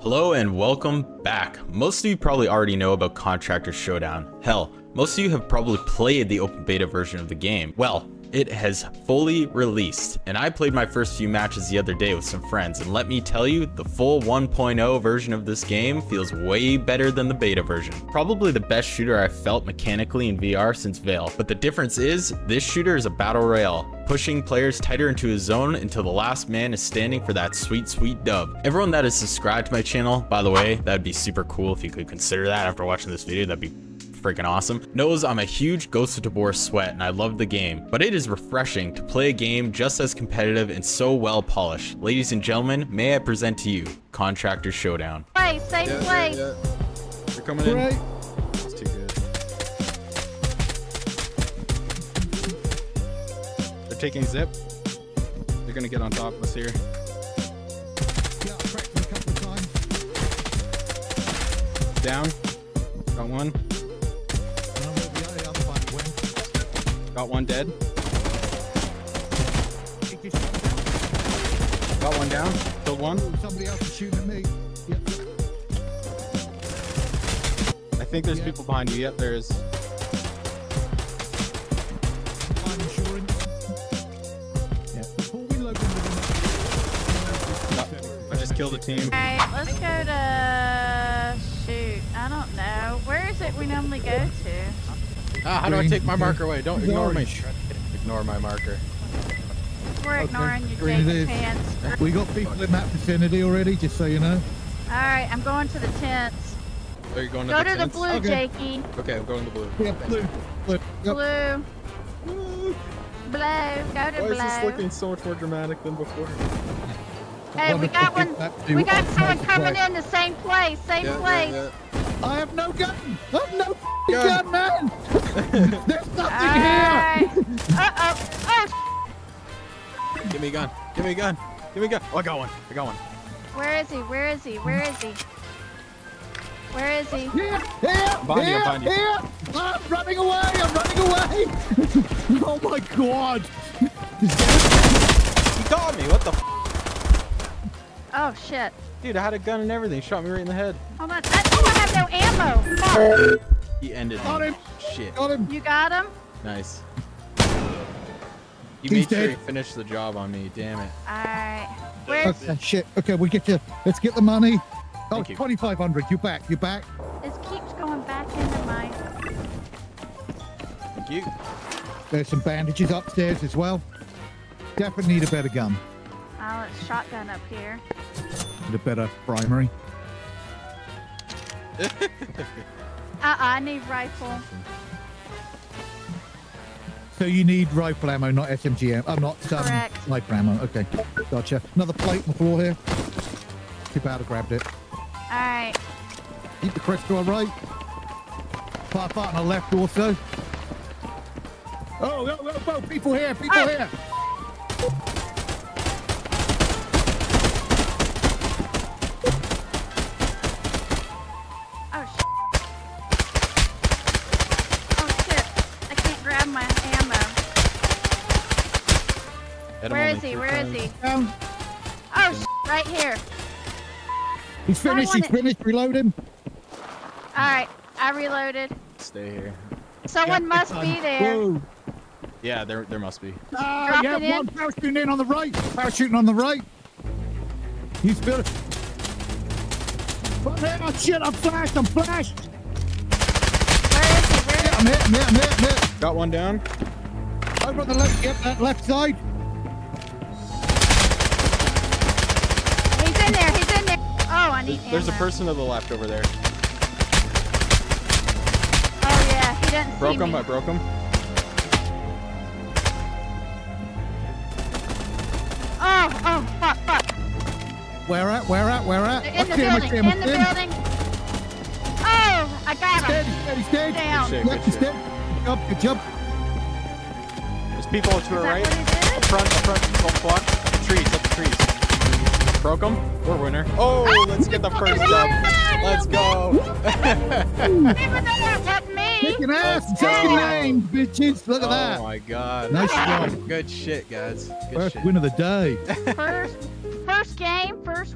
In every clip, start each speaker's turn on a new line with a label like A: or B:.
A: Hello and welcome back. Most of you probably already know about Contractor Showdown. Hell, most of you have probably played the open beta version of the game. Well, it has fully released, and I played my first few matches the other day with some friends, and let me tell you, the full 1.0 version of this game feels way better than the beta version. Probably the best shooter I've felt mechanically in VR since Vail, but the difference is, this shooter is a battle royale, pushing players tighter into a zone until the last man is standing for that sweet, sweet dub. Everyone that is subscribed to my channel, by the way, that'd be super cool if you could consider that after watching this video, that'd be freaking awesome, knows I'm a huge Ghost of Tabor sweat and I love the game, but it is refreshing to play a game just as competitive and so well polished. Ladies and gentlemen, may I present to you Contractor Showdown.
B: Place, same
C: Yeah,
B: place.
C: yeah, yeah. They're coming in.
D: Right.
C: It's too good. They're taking zip. They're gonna get on top of us here.
D: Yeah, I a couple times.
C: Down. Got one. Got one dead.
D: He just shot down.
C: Got one down. Killed one.
D: Somebody else is shooting at me. Yep.
C: I think there's
D: Yeah.
C: people behind you. Yep, there is.
D: I'm insurance.
C: Yeah.
D: Before we load into the
C: I just killed a team.
B: Alright, let's go to shoot. I don't know. Where is it we normally go to?
C: Ah, how do I take my marker away? Don't ignore me. Ignore my marker.
B: We're
D: Okay,
B: ignoring your
D: green
B: Jake pants.
D: We got people in that vicinity already, just so you know.
B: Alright, I'm going to the tents.
C: Are you going to
B: Go
C: the
B: to the blue,
D: Okay.
B: Jakey.
C: Okay, I'm going to the blue.
D: Yeah, blue. Blue. Yep.
B: Blue. Blue. Go to
C: Why is this looking so much more dramatic than before?
B: Hey, we got one. We got someone coming
D: in.
B: in the same place. Same
C: Yeah,
B: place.
C: yeah,
D: I have no gun. I have no f***ing
C: Gun.
D: gun, man. There's nothing
B: Alright. Uh-oh. Oh.
C: Give me a gun. Give me a gun. Give me a gun. Oh, I got one. I got one.
B: where is he? Where is he? Where is he? Where is he?
D: here. Here. Here.
C: You,
D: Here.
C: behind you.
D: Here. I'm running away. I'm running away. oh my god.
C: He got me. What the f?
B: Oh, shit.
C: Dude, I had a gun and everything. Shot me right in the head.
B: Hold on. I, oh, I have no ammo. Fuck.
C: He ended
D: Got
C: me.
D: him.
C: Shit.
D: Got him.
B: You got him?
C: Nice. You
D: He's
C: made sure
D: dead.
C: you finished the job on me. Damn it.
B: Alright. Where's
D: Okay, shit. Okay, we get you. Let's get the money. Oh,
C: Thank you.
D: 2500 You back. You back.
B: It keeps going back into my
C: Thank you.
D: There's some bandages upstairs as well. Definitely need a better gun.
B: oh it's shotgun up here.
D: Need a better primary.
B: Uh-uh, I need rifle.
D: So you need rifle ammo, not SMG ammo. I'm not um,
B: Correct.
D: sniper ammo. Okay, gotcha. Another plate on the floor here. Too bad I grabbed it.
B: Alright.
D: Keep the crest to our right. Far far on the left also. Oh, oh, oh, oh, people here, people
B: Ah!
D: here.
B: Where
C: only
B: is he? Where is he?
D: Down.
B: Oh, sh right here.
D: He's finished,
B: want
D: he's finished. Reload him.
B: Alright, I reloaded.
C: Stay here.
B: Someone
D: Yep,
B: must be there.
D: Whoa.
C: Yeah, there there must be.
D: Ah,
B: Drop
D: yeah,
B: it in.
D: one parachuting in on the right. Parachuting on the right. He's built. Oh, oh, shit, I'm flashed, I'm flashed.
B: Where is he? Where is
D: I'm hit, I'm hit, I'm hit, I'm hit.
C: Got one down.
D: Over on the left, yep, that left side.
B: I need
C: There's, there's a person to the left over there.
B: Oh, yeah. He didn't
C: Broke
B: see
C: him.
B: me.
C: I broke him.
B: Oh, oh, fuck, fuck.
D: Where at, where at, where at?
B: In the
D: I see him, I
B: building.
D: see him,
B: In the building. Oh, I got
D: He's dead,
B: him.
D: he's dead, he's dead.
B: Down.
C: Good shit.
D: Yep,
C: Good
D: he's
C: shit.
D: Good job, good job.
C: There's people to
B: Is
C: our right.
B: what he?
C: Up front. Up front. Don't block. Trees. Up the trees. Broke him. We're winner. Oh, let's get the first dub. Let's go.
B: Even though it wasn't me.
D: Kicking ass,
C: Let's
D: taking names, bitches. Look at
C: oh
D: that.
C: Oh, my god.
D: Nice job.
C: Good shit, guys. Good
D: First
C: shit.
D: win of the day.
B: First, first First game, first win.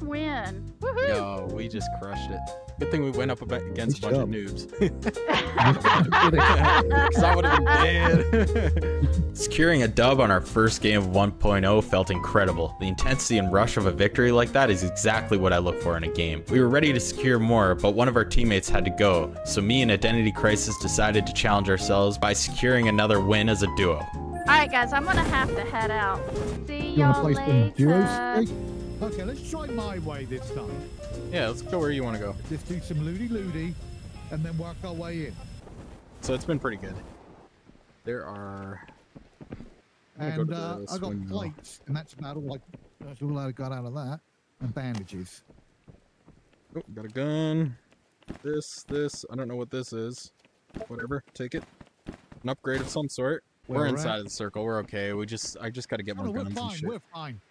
B: Woohoo!
C: We just crushed it. Good thing we went up aba- against a
D: Nice
C: bunch of noobs. Because I would have been dead.
A: Securing a dub on our first game of 1.0 felt incredible. The intensity and rush of a victory like that is exactly what I look for in a game. We were ready to secure more, but one of our teammates had to go, so me and Identity Crisis decided to challenge ourselves by securing another win as a duo.
B: Alright, guys, I'm gonna have to head out. See
D: You want
B: y'all
D: to play some duos?
B: later.
D: Okay, let's try my way this time.
C: yeah, let's go where you want to go.
D: Let's do some loody loody, and then work our way in.
C: So it's been pretty good. There are.
D: And
C: go
D: uh, I got plates, and that's about all I, that's all I got out of that. And bandages.
C: Oh, got a gun. This, this. I don't know what this is. Whatever. Take it. An upgrade of some sort. We're
D: we're
C: inside
D: at?
C: of the circle. We're okay. We just, I just got to get
D: Oh,
C: more guns and shit.
D: We're fine.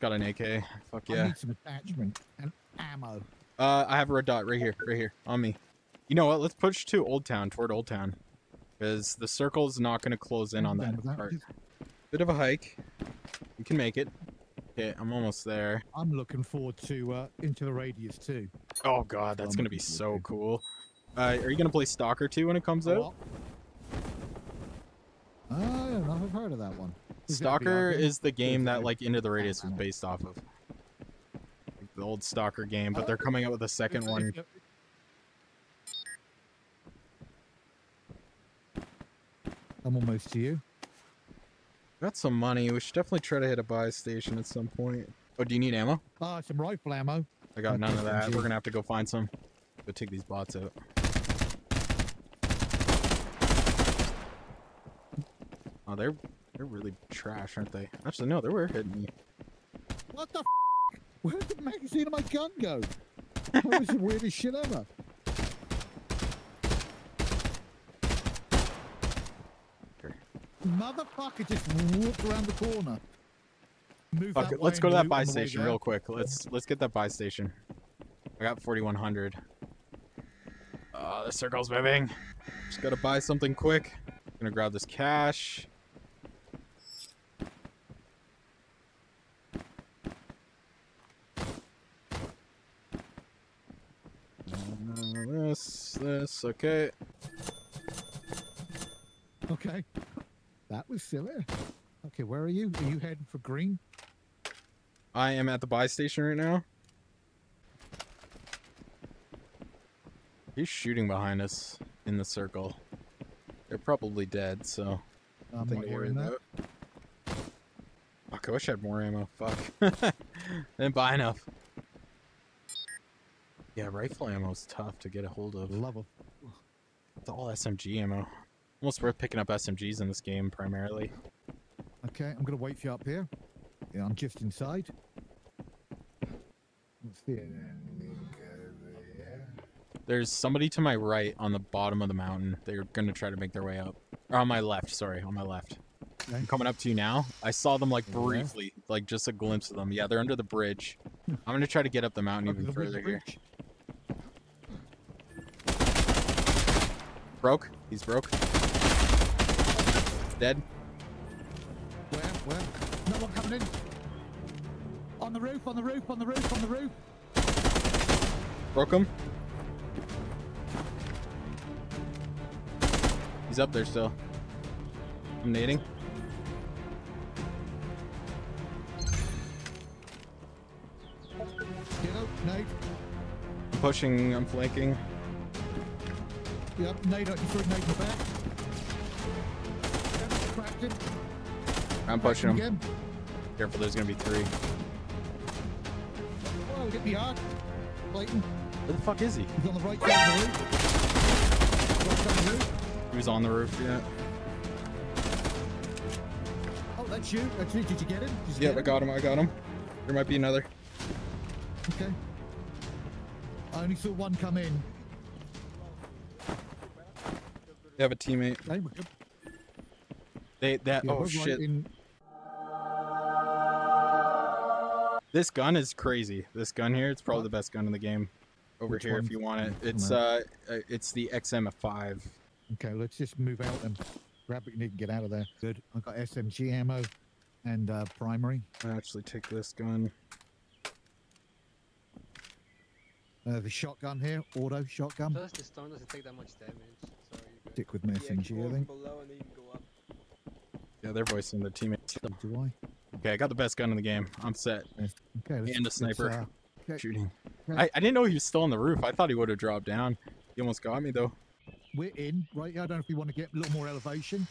C: Got an AK. Fuck yeah.
D: I need some attachment and ammo.
C: Uh, I have a red dot right here, right here, on me. You know what? Let's push to Old Town, toward Old Town, because the circle's not going to close in on
D: I'm
C: that part. Bit of a hike. You can make it. Okay, I'm almost there.
D: I'm looking forward to uh, Into the Radius too.
C: Oh god, that's gonna be so cool. Uh, are you gonna play Stalker 2 when it comes out?
D: Oh, I don't know if I've heard of that one. Is it a
C: Stalker is the game that like Into the Radius was based off of. Like, the old Stalker game, but they're coming out with a second one.
D: I'm almost to you.
C: Got some money. We should definitely try to hit a buy station at some point. Oh, do you need ammo?
D: Ah, some rifle ammo.
C: I got none of that. We're gonna have to go find some. Go take these bots out. Oh, they're they're really trash, aren't they? Actually, no, they were hitting me.
D: What the? F- Where did the magazine of my gun go? That was the weirdest shit ever. Motherfucker just walked around the corner. Move
C: Fuck
D: that
C: it, let's go to that buy
D: on the way
C: station real quick. Let's let's get that buy station. I got 4100. Uh, the circle's moving. Just gotta buy something quick. Gonna grab this cash. Uh, This, this, okay.
D: Okay. That was silly. Okay, where are you? Are you heading for green?
C: I am at the buy station right now. He's shooting behind us in the circle. They're probably dead, so
D: I'm
C: nothing
D: not
C: to worry about. Fuck, I wish I had more ammo. Fuck. Didn't buy enough. Yeah, rifle ammo is tough to get a hold of.
D: Love it.
C: It's all SMG ammo. Almost worth picking up SMGs in this game, primarily.
D: Okay, I'm gonna wait for you up here. Yeah, I'm just inside. What's the
C: There's somebody to my right on the bottom of the mountain. They're gonna try to make their way up. Or on my left, sorry, on my left.
D: Okay.
C: I'm coming up to you now. I saw them like briefly, like just a glimpse of them. Yeah, they're under the bridge. Hmm. I'm gonna try to get up the mountain even further here.
D: bridge.
C: Broke. He's broke. Dead.
D: Where? Where? No one coming in. On the roof, on the roof, on the roof, on the roof.
C: Broke him. He's up there still. I'm nading.
D: Get out, Nate.
C: I'm pushing. I'm flanking.
D: Yep, Nate, you threw Nate in the back. Yep, cracked him.
C: I'm pushing him.
D: Again.
C: Careful, there's gonna be three.
D: Oh, hit me hard. Clayton,
C: Where the fuck is he?
D: he's on the right side of the roof. Right the roof.
C: He was on the roof. Yeah.
D: Oh, that's you. That's you. Did you get him? Did you
C: Yeah,
D: get
C: I
D: him?
C: got him. I got him. There might be another.
D: Okay. I only saw one come in.
C: They have a teammate.
D: Okay, we're good.
C: They that.
D: Yeah,
C: oh
D: we're
C: shit.
D: in-
C: This gun is crazy. This gun here, it's probably the best gun in the game. Over
D: Which
C: here, if you want it. It's uh, uh, it's the XM5.
D: Okay, let's just move out and grab it and you can get out of there. Good. I've got SMG ammo and uh, primary.
C: I actually take this gun.
D: Uh, the shotgun here, auto shotgun.
E: Plus, the stone doesn't take that much damage, so you're good.
D: Stick with me,
F: Yeah,
D: I think.
F: below and then you can go up.
C: Yeah, they're voicing their teammates.
D: So do I.
C: Okay, I got the best gun in the game. I'm set.
D: Okay, let's,
C: And a sniper.
D: uh, okay,
C: Shooting.
D: Okay.
C: I, I didn't know he was still on the roof. I thought he would have dropped down. He almost got me though.
D: we're in, right? I don't know if we want to get a little more elevation.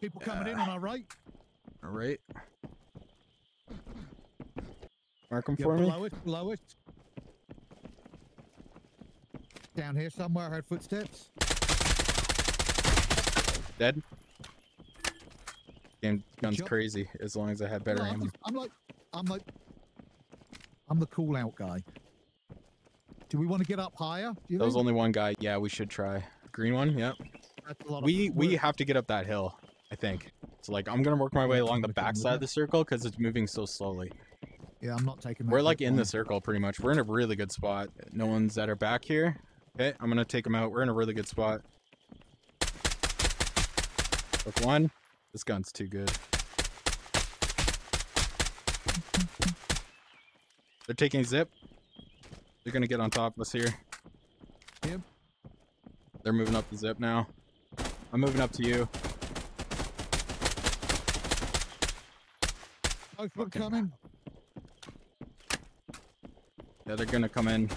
D: People coming in on our right.
C: All right. Mark him
D: Yeah,
C: for me.
D: below it, below it. Down here somewhere, I heard footsteps.
C: Dead. Game gun's crazy as long as I have better
D: No, I'm,
C: ammo.
D: I'm like, I'm like, I'm the cool out guy. Do we want to get up higher? Do you
C: There was only one guy. Yeah, we should try. Green one. Yep.
D: That's a lot of
C: We we have to get up that hill. I think. So like I'm gonna work my way along the
D: I'm gonna come with
C: backside of the circle because it's moving so slowly.
D: Yeah, I'm not taking.
C: We're like in the circle pretty much. We're in a really good spot. No one's at our back here. Okay, I'm gonna take them out. We're in a really good spot. Took one. This gun's too good. They're taking zip. They're gonna get on top of us here.
D: Yep.
C: They're moving up the zip now. I'm moving up to you.
D: Oh, Them
C: Fucking-
D: coming.
C: Yeah, they're gonna come in.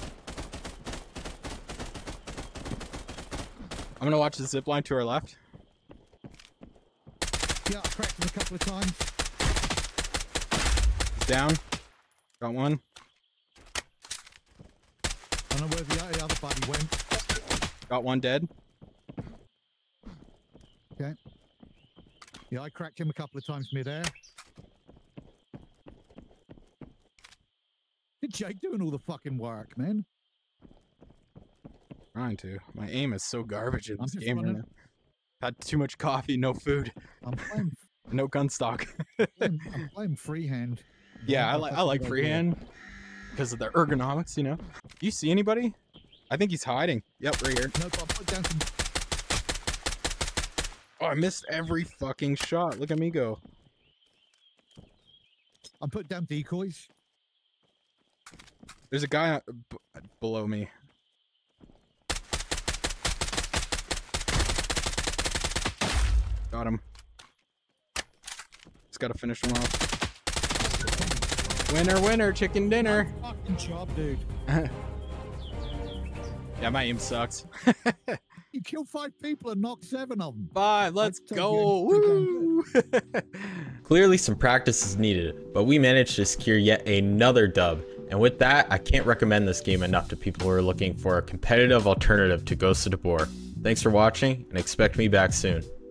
C: I'm gonna watch the zip line to our left.
D: Yeah, I cracked him a couple of times.
C: He's down. Got one.
D: I don't know where the, uh, the other buddy went.
C: Got one dead. Okay.
D: Yeah, I cracked him a couple of times midair. Did Jake doing all the fucking work, man?
C: Trying to. My aim is so garbage in
D: I'm
C: this game right now. Had too much coffee, no food,
D: I'm playing,
C: no gun stock.
D: playing, I'm playing freehand.
C: yeah, I like I like
D: idea.
C: freehand because of the ergonomics. You know. You see anybody? I think he's hiding. Yep, right here.
D: Nope, I put down some.
C: Oh, I missed every fucking shot. Look at me go.
D: I'm putting down decoys.
C: There's a guy b- below me. Got him. Just gotta finish him off. Winner, winner, chicken dinner.
D: Fucking job, dude.
C: Yeah, my aim sucks.
D: You kill five people and knock seven of them.
C: Five, let's
D: That's
C: go. Woo!
A: Clearly some practice is needed, but we managed to secure yet another dub. And with that, I can't recommend this game enough to people who are looking for a competitive alternative to Ghost of Tabor. Thanks for watching, and expect me back soon.